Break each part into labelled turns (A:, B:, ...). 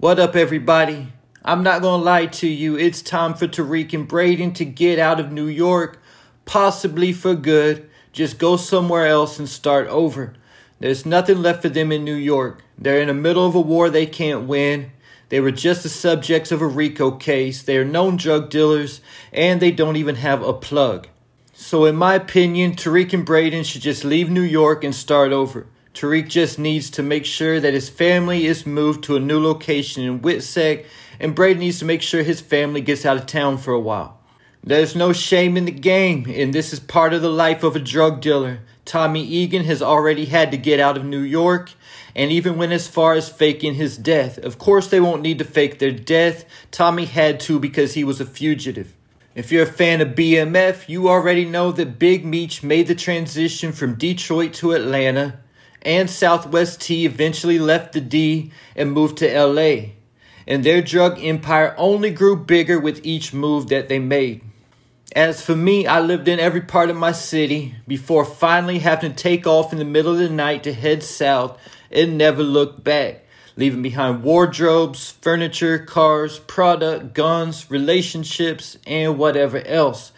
A: What up, everybody? I'm not gonna lie to you, it's time for Tariq and Brayden to get out of New York, possibly for good. Just go somewhere else and start over. There's nothing left for them in New York. They're in the middle of a war they can't win. They were just the subjects of a RICO case. They are known drug dealers, and they don't even have a plug. So, in my opinion, Tariq and Brayden should just leave New York and start over. Tariq just needs to make sure that his family is moved to a new location in Witsec, and Brayden needs to make sure his family gets out of town for a while. There's no shame in the game, and this is part of the life of a drug dealer. Tommy Egan has already had to get out of New York, and even went as far as faking his death. Of course, they won't need to fake their death. Tommy had to because he was a fugitive. If you're a fan of BMF, you already know that Big Meech made the transition from Detroit to Atlanta and Southwest T eventually left the D and moved to LA. And their drug empire only grew bigger with each move that they made. As for me, I lived in every part of my city before finally having to take off in the middle of the night to head south and never look back, leaving behind wardrobes, furniture, cars, product, guns, relationships, and whatever else.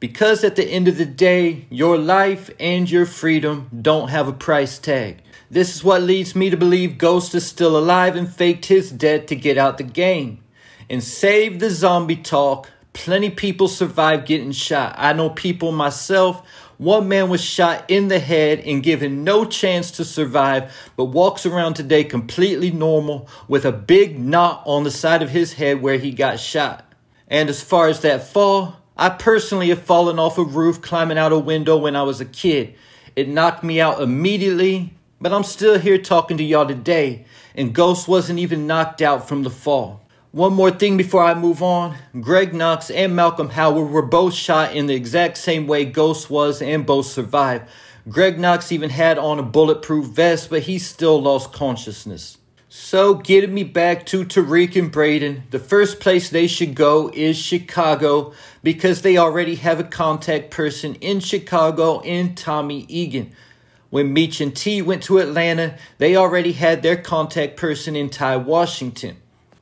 A: Because at the end of the day, your life and your freedom don't have a price tag. This is what leads me to believe Ghost is still alive and faked his death to get out the game. And save the zombie talk, plenty people survive getting shot. I know people myself. One man was shot in the head and given no chance to survive, but walks around today completely normal with a big knot on the side of his head where he got shot. And as far as that fall, I personally have fallen off a roof climbing out a window when I was a kid. It knocked me out immediately, but I'm still here talking to y'all today, and Ghost wasn't even knocked out from the fall. One more thing before I move on Greg Knox and Malcolm Howard were both shot in the exact same way Ghost was, and both survived. Greg Knox even had on a bulletproof vest, but he still lost consciousness. So, getting me back to Tariq and Brayden, the first place they should go is Chicago because they already have a contact person in Chicago in Tommy Egan. When Meech and T went to Atlanta, they already had their contact person in Ty Washington.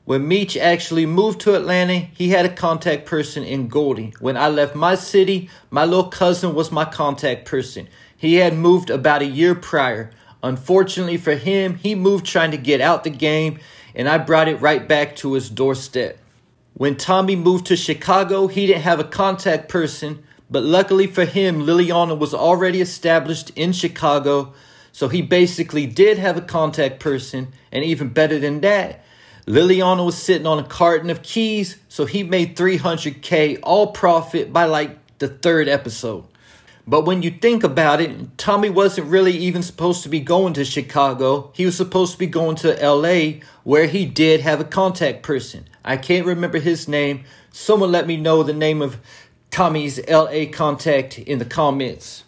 A: When Meech actually moved to Atlanta, he had a contact person in Goldie. When I left my city, my little cousin was my contact person. He had moved about a year prior. Unfortunately for him, he moved trying to get out the game, and I brought it right back to his doorstep. When Tommy moved to Chicago, he didn't have a contact person, but luckily for him, Liliana was already established in Chicago, so he basically did have a contact person, and even better than that, Liliana was sitting on a carton of keys, so he made 300k all profit by like the third episode. But when you think about it, Tommy wasn't really even supposed to be going to Chicago. He was supposed to be going to LA, where he did have a contact person. I can't remember his name. Someone let me know the name of Tommy's LA contact in the comments.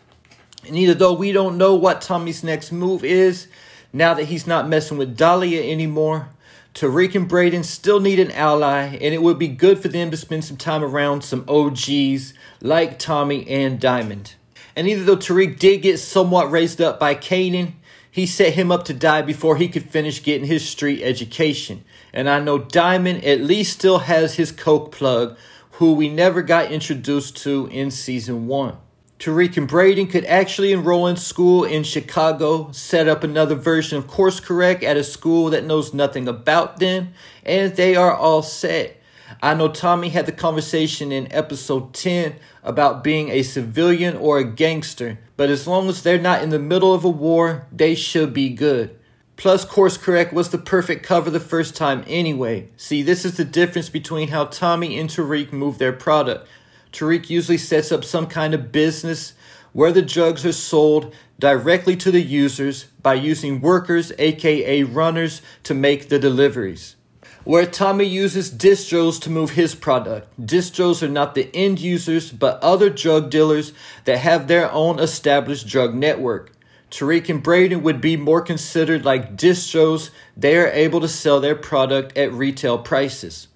A: And either though we don't know what Tommy's next move is, now that he's not messing with Dahlia anymore, Tariq and Brayden still need an ally, and it would be good for them to spend some time around some OGs like Tommy and Diamond. And even though Tariq did get somewhat raised up by Kanan, he set him up to die before he could finish getting his street education. And I know Diamond at least still has his coke plug, who we never got introduced to in season one. Tariq and Brayden could actually enroll in school in Chicago, set up another version of Course Correct at a school that knows nothing about them, and they are all set. I know Tommy had the conversation in episode 10 about being a civilian or a gangster, but as long as they're not in the middle of a war, they should be good. Plus, Course Correct was the perfect cover the first time anyway. See, this is the difference between how Tommy and Tariq move their product. Tariq usually sets up some kind of business where the drugs are sold directly to the users by using workers, aka runners, to make the deliveries where Tommy uses distros to move his product. Distros are not the end users, but other drug dealers that have their own established drug network. Tariq and Brayden would be more considered like distros. They are able to sell their product at retail prices,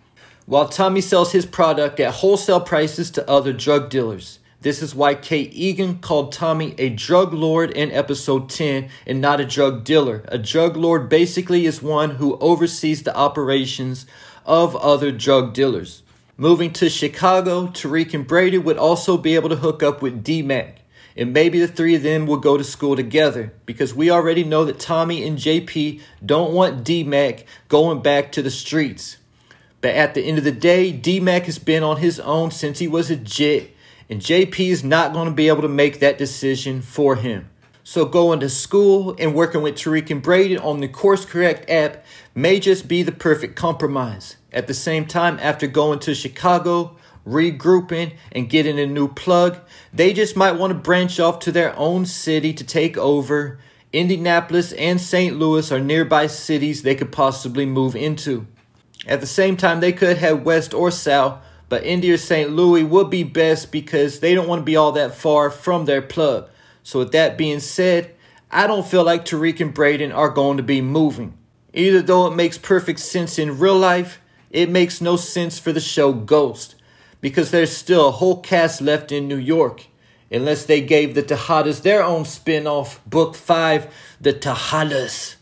A: while Tommy sells his product at wholesale prices to other drug dealers. This is why Kate Egan called Tommy a drug lord in episode 10 and not a drug dealer. A drug lord basically is one who oversees the operations of other drug dealers. Moving to Chicago, Tariq and Brady would also be able to hook up with D-Mac. And maybe the three of them will go to school together because we already know that Tommy and JP don't want D-Mac going back to the streets. But at the end of the day, D-Mac has been on his own since he was a jit and JP is not going to be able to make that decision for him. So going to school and working with Tariq and Brady on the Course Correct app may just be the perfect compromise. At the same time, after going to Chicago, regrouping, and getting a new plug, they just might want to branch off to their own city to take over. Indianapolis and St. Louis are nearby cities they could possibly move into. At the same time, they could head west or south but Indy or St. Louis would be best because they don't want to be all that far from their plug. So, with that being said, I don't feel like Tariq and Brayden are going to be moving. Either though it makes perfect sense in real life, it makes no sense for the show Ghost because there's still a whole cast left in New York. Unless they gave the Tejadas their own spin off, Book 5, The Tejadas.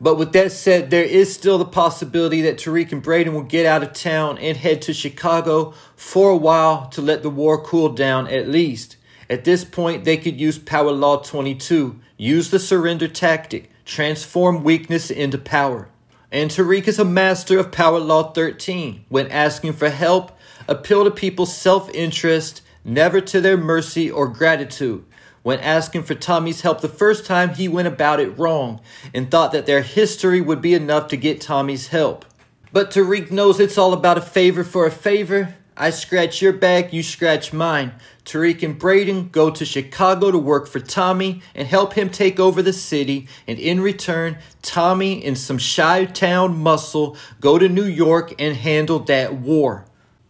A: But with that said, there is still the possibility that Tariq and Brayden will get out of town and head to Chicago for a while to let the war cool down at least. At this point, they could use Power Law 22, use the surrender tactic, transform weakness into power. And Tariq is a master of Power Law 13. When asking for help, appeal to people's self interest, never to their mercy or gratitude. When asking for Tommy's help the first time, he went about it wrong and thought that their history would be enough to get Tommy's help. But Tariq knows it's all about a favor for a favor. I scratch your back, you scratch mine. Tariq and Brayden go to Chicago to work for Tommy and help him take over the city. And in return, Tommy and some Chi Town muscle go to New York and handle that war.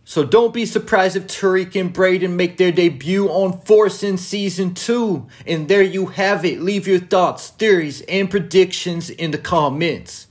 A: So don't be surprised if Tariq and Brayden make their debut on Force in Season 2. And there you have it. Leave your thoughts, theories, and predictions in the comments.